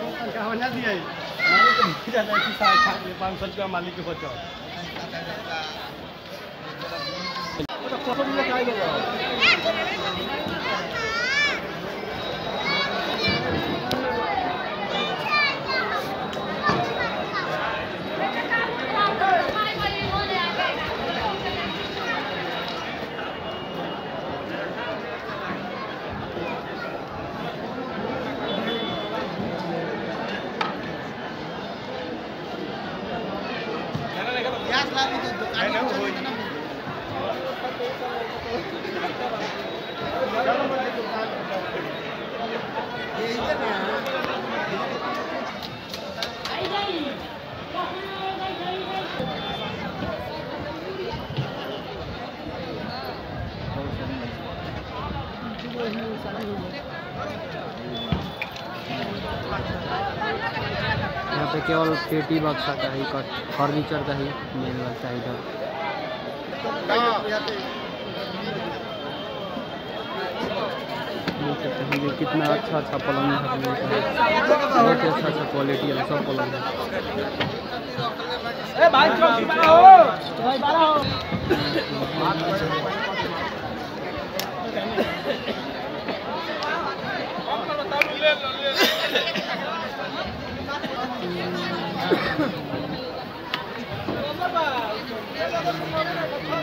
कहना दिए मालिक के भेज जाता है कि साठ साठ पाँच सौ रुपया मालिक के बचो तो कसम ले काय गो यहाँ पे केवल पेटी बक्सा का ही कट फर्नीचर का ही मेन लगता है इधर। कितना अच्छा अच्छा पलंग है बहुत अच्छा अच्छा क्वालिटी है सब पलंग है। नाम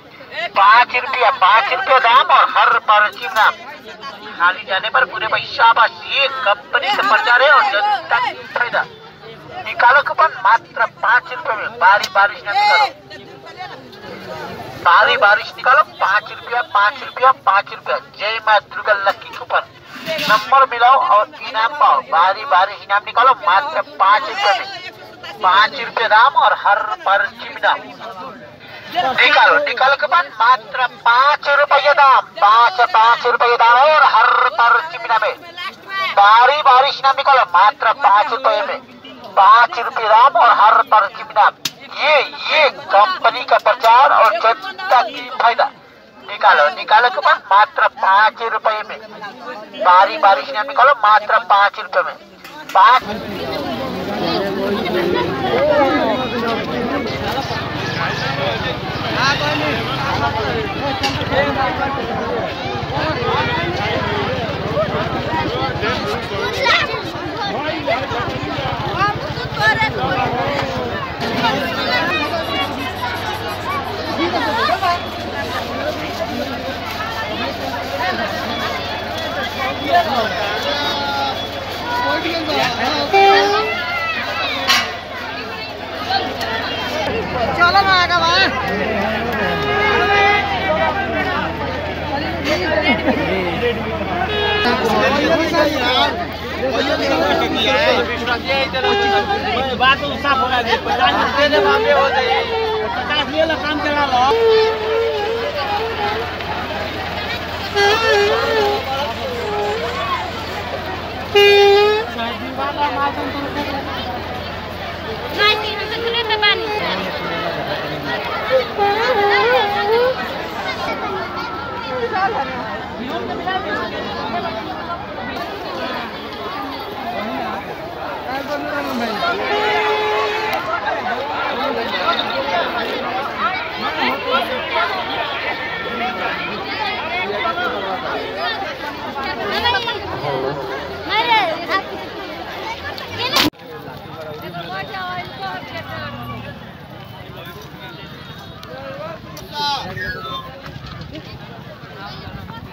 पाँच रुपया पाँच रुपया दाम और हर पर्ची नाम खाली जाने पर पूरे पैसा बस ये कंपनी से प्रचार है और जनता फ़ायदा। निकालो कूपन, मात्र पाँच रुपए में, बारी बारिश न निकालो बारी बारिश निकालो, पाँच रुपया पाँच रुपया पाँच रुपया। जय माँ दुर्गा लक्की कूपन। नंबर मिलाओ और इनाम पाओ। बारी बारिश इनाम निकालो, मात्र पाँच रुपए में। पाँच रुपये दाम और हर पर्ची में दाम निकालो निकालो कूपन मात्र पाँच रुपये दाम, पाँच पाँच रुपये दाम और हर पर्ची में। दाम बारी बारिश नाम निकालो, मात्र पाँच रुपए में। पाँच रुपये दाम और हर पर्ची में दाम ये ये कंपनी का प्रचार और जनता की फ़ायदा। निकालो निकालो के बाद मात्र पाँच रुपए में। बारी बारिश नाम निकालो, मात्र पाँच रुपए में। पाँच बात तो साफ होना चाहिए पचास दे दे मामले हो जाए पचास ले लो काम चला लो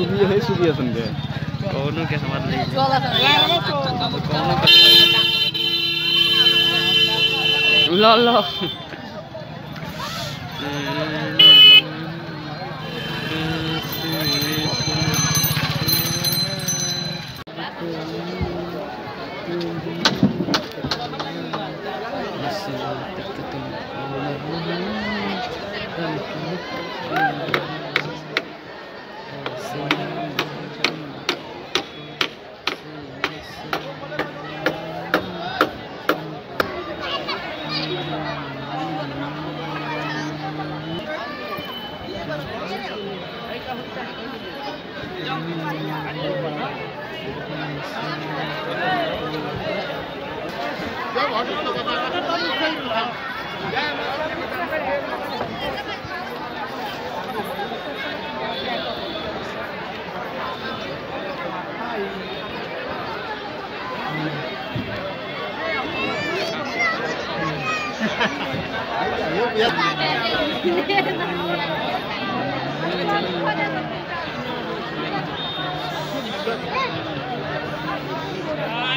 सुबह है सुबह समझे कौनों के समझ नहीं लो लो।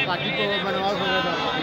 बाकी को बनवा हो गया